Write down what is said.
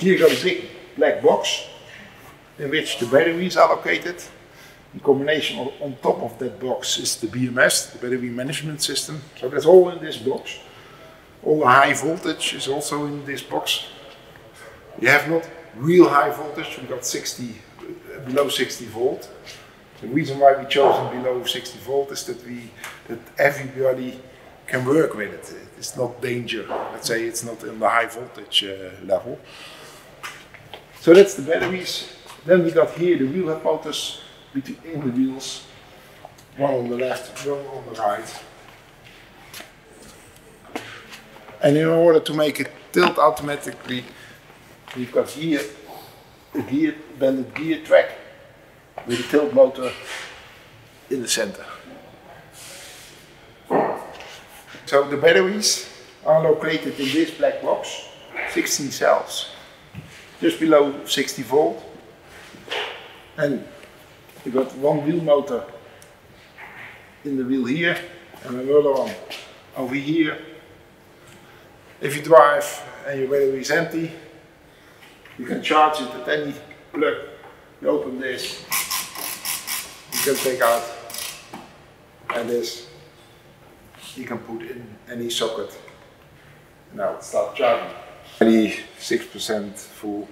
Here you got a big black box in which the batteries are located. The combination on, top of that box is the BMS, the battery management system. So that's all in this box. All the high voltage is also in this box. You have not real high voltage, we got 60, uh, below 60 volt. The reason why we chose below 60 volt is that we that everybody can work with it. It's not danger. Let's say it's not in the high voltage uh, level. So that's the batteries. Then we got here the wheel hub motors in the wheels. One on the left, one on the right. And in order to make it tilt automatically, we've got here a gear, bended gear track with a tilt motor in the center. So the batteries are located in this black box, 16 cells, just below 60 volt. And you got one wheel motor in the wheel here and another one over here. If you drive and your battery is empty, you can charge it at any plug. You open this, you can take out, and this you can put in any socket. Now it starts charging. 96% full